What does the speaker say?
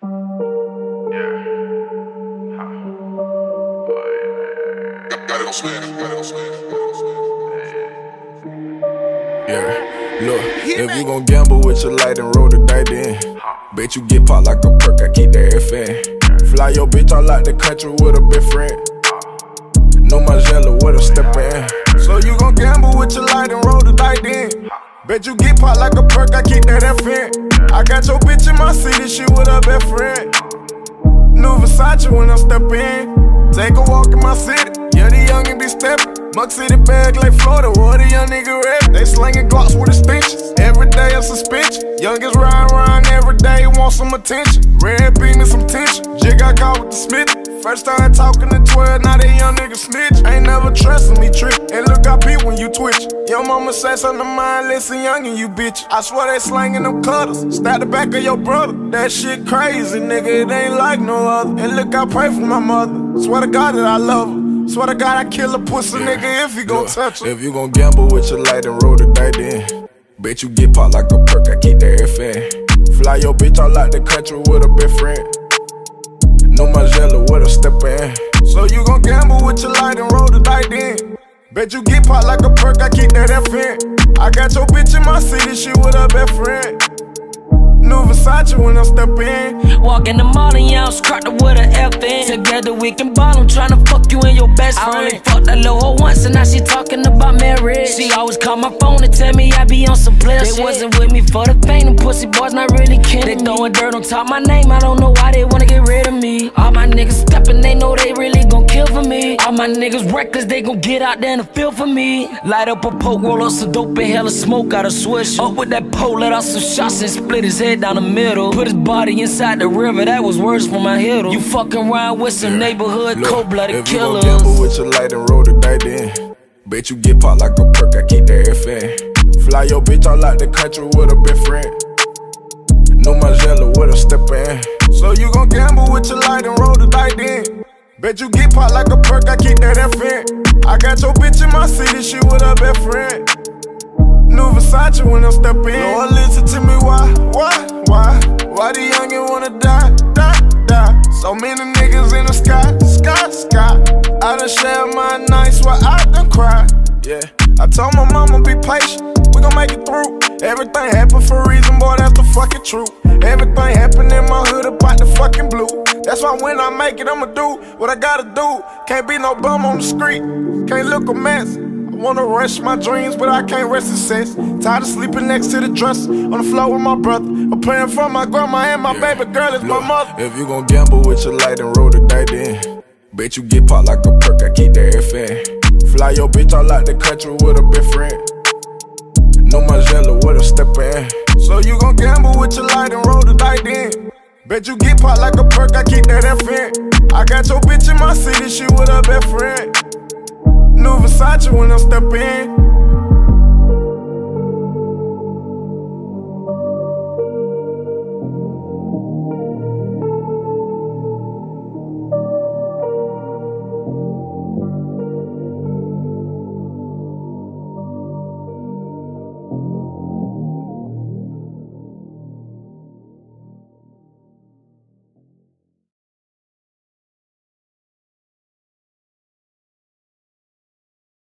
Yeah, look, if you gon' gamble with your light and roll the dice, then bet you get popped like a perk. I keep that FN. Fly your bitch all out the country with a best friend. No Margiela with a step in. So you gon' gamble with your light and roll the dice, then bet you get popped like a perk. I keep that FN. I got your bitch in my best friend. New Versace when I step in. Take a walk in my city. Yeah, the youngin' be steppin'. Muck City bag like Florida, what a young nigga rap. They slinging glocks with extensions. Every day a suspension. Youngest ride around every want some attention. Red beam and some tension. Jig got caught with the Smith. First time talking to 12, now they young nigga snitch. Ain't never trusting me, trick. And look, I peep when you twitch. Your mama said something to mine, listen, youngin', you bitch. I swear they slanging them cutters. Stab the back of your brother. That shit crazy, nigga. It ain't like no other. And look, I pray for my mother. Swear to God that I love her. Swear to God I kill a pussy nigga if he gon' Look, touch her. If you gon' gamble with your light and roll the dice, then bet you get popped like a perk. I keep that FN. Fly your bitch all out the country with a best friend. No Margiela with a step in. So you gon' gamble with your light and roll the dice, then bet you get popped like a perk. I keep that FN. I got your bitch in my city, she with her best friend. New Versace when I step in. Walk in the mall and y'all scrapped her with a FN. Together we can ball, I'm tryna fuck you and your best friend. I only fucked that little hoe once and now she talking about marriage. She always call my phone and tell me I be on some player They wasn't with me for the fame, them pussy boys not really kin They throwing dirt on top my name, I don't know why they wanna get rid of me. All my niggas stepping, they know they really gon' my niggas reckless, they gon' get out there and feel for me. Light up a poke, roll up some dope and hella smoke out a swish. Up with that pole, let out some shots and split his head down the middle. Put his body inside the river, that was worse for my hiddle. You fucking around with some neighborhood cold blooded if you gon' gamble with your light and roll the dice, then bet you get popped like a perk. I keep that FN. Fly your bitch all out the country with a best friend. No Margiela with a step in. So you gon' gamble with your light and roll the dice, then bet you get popped like a perk. I keep that FN. I got your bitch in my city, she with her best friend. New Versace when I step in. Lord, listen to me, why, why, why? Why the youngin' wanna die, die, die? So many niggas in the sky, sky, sky. I done shared my nights where I done cried. Yeah, I told my mama be patient, we gon' make it through. Everything happen for a reason, boy, that's the fucking truth. Everything happen in my hood about the fucking blue. That's why when I make it, I'ma do what I gotta do. Can't be no bum on the street, can't look a mess. I wanna rush my dreams, but I can't rest in sense. Tired of sleeping next to the dresser on the floor with my brother. I'm praying for my grandma and my baby girl is my mother. If you gon' gamble with your light and roll the dice, then bet you get popped like a perk. I keep that FN. Fly your bitch all out the country with a best friend. Bet you get popped like a perk. I keep that FN. I got your bitch in my city, she with her best friend. New Versace when I step in.